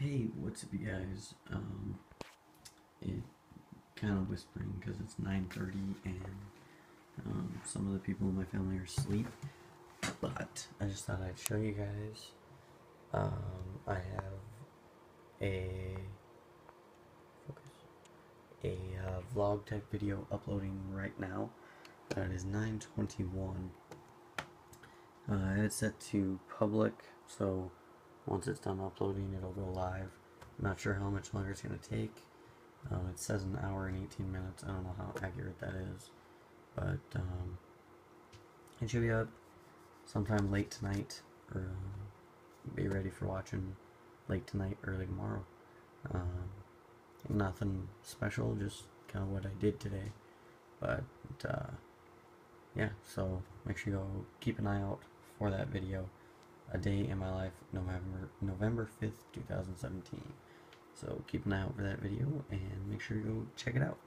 Hey, what's up, you guys? Um, it kind of whispering because it's 9:30 and um, some of the people in my family are asleep. But I just thought I'd show you guys. Um, I have a focus a uh, vlog type video uploading right now. It is 9:21. Uh, I have it set to public, so once it's done uploading, it'll go live. I'm not sure how much longer it's going to take. Um, it says an hour and 18 minutes. I don't know how accurate that is. But um, it should be up sometime late tonight, or uh, be ready for watching late tonight, early tomorrow. Um, nothing special, just kind of what I did today. But uh, yeah, so make sure you go keep an eye out for that video. A Day in My Life, November November 5th, 2017. So keep an eye out for that video and make sure you go check it out.